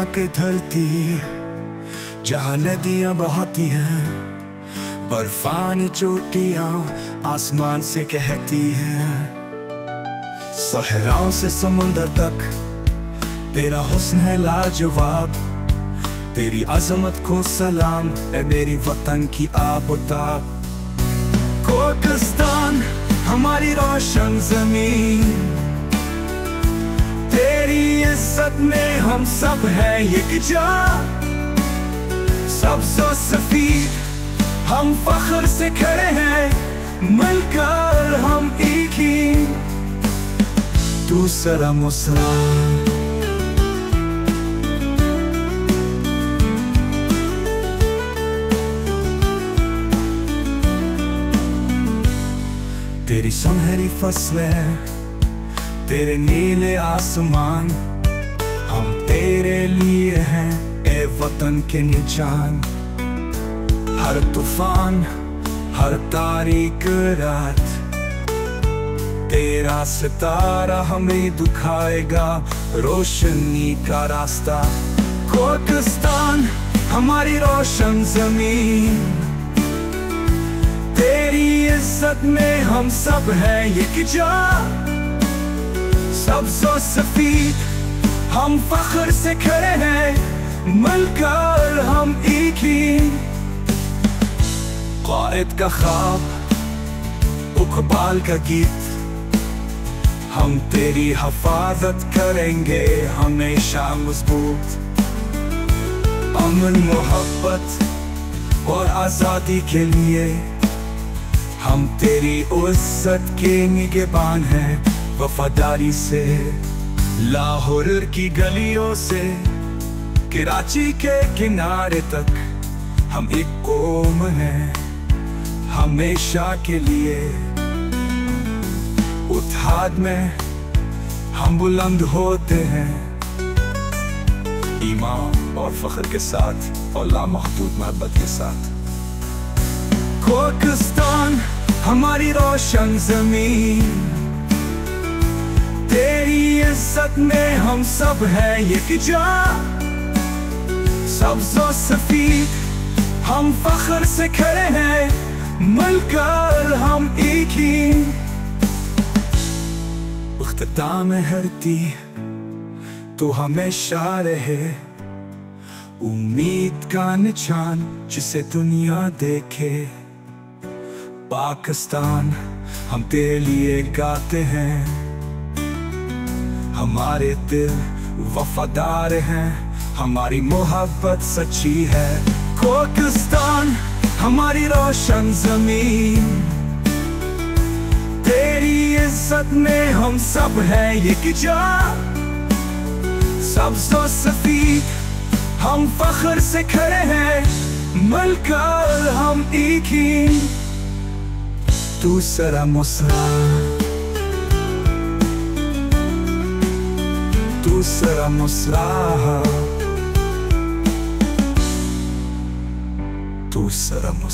माँ के धरती जहाँ नदियाँ बहती हैं, बर्फानी चोटियाँ आसमान से कहती हैं। सहराओं से समुंदर तक तेरा हुस्न है लाजवाब, तेरी अजमत को सलाम है मेरी वतन की आबोताब। कोकस्तान हमारी रोशन ज़मीन तेरी इज़्ज़त में हम सब है यकजा सबसे सफीद हम फख्र से खड़े हैं, मिलकर हम एक ही। दूसरा मुसलाम तेरी सुनहरी फ़सलें तेरे नीले आसमान, हम तेरे लिए हैं ए वतन के निशान। हर तूफ़ान, हर तारीख, रात, तेरा सितारा हमें दिखाएगा, रोशनी का रास्ता। कोकस्तान हमारी रोशन ज़मीन। तेरी इज़्ज़त में हम सब हैं है यकजा सबसे सफीद हम फख्र से खड़े हैं, मिलकर हम एक ही। कायद का ख्वाब, उकबाल का गीत, हम तेरी हफाजत करेंगे हमेशा मज़बूत। अमन, मोहब्बत और आज़ादी के लिए हम तेरी उज्जत के निगेबान हैं। वफादारी से, लाहौर की गलियों से, कराची के किनारे तक हम एक कौम हैं, हमेशा के लिए। उठाद में हम बुलंद होते हैं। ईमान और फखर के साथ और लामहदूद मोहब्बत के साथ। कोकस्तान हमारी रोशन ज़मीन। तेरी इज़्ज़त में हम सब है यकजा सबसे सफीद हम फख्र से खड़े हैं, मिलकर हम एक ही। उख्ताम हरती तो हमेशा रहे। उम्मीद का निशान जिसे दुनिया देखे। पाकिस्तान, हम तेरे लिए गाते हैं। हमारे दिल वफादार हैं, हमारी मोहब्बत सच्ची है। कोकस्तान, हमारी रोशन ज़मीन। तेरी इज़्ज़त में हम सब है यकजा सबसे सफीद, हम फख्र से खड़े हैं, मिलकर हम एक ही। दूसरा tu seramo sraha Tu seramo